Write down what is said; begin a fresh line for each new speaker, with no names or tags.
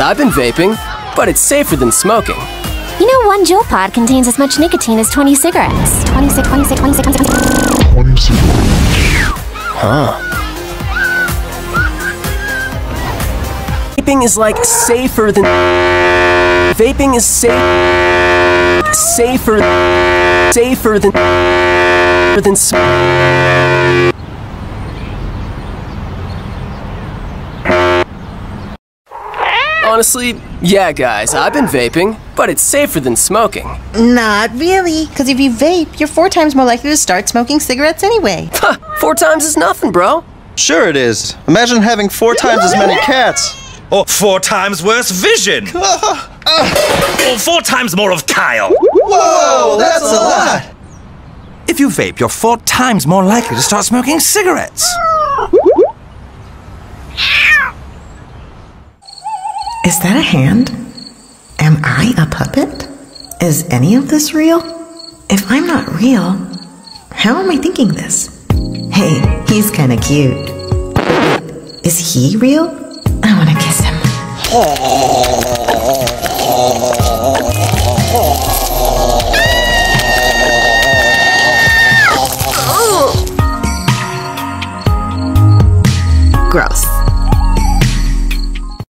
I've been vaping, but it's safer than smoking.
You know, one Juul pod contains as much nicotine as 20 cigarettes. 26, 26, 26, 26.
26.
Huh. Vaping is like safer than. Vaping is safe. Safer. Safer than. than. Honestly, yeah, guys, I've been vaping, but it's safer than smoking.
Not really, because if you vape, you're four times more likely to start smoking cigarettes anyway.
four times is nothing, bro.
Sure it is. Imagine having four times as many cats.
Or four times worse vision. or four times more of Kyle.
Whoa, that's a lot.
If you vape, you're four times more likely to start smoking cigarettes.
Is that a hand? Am I a puppet? Is any of this real? If I'm not real, how am I thinking this? Hey, he's kinda cute. Is he real? I wanna kiss him. Oh. Gross.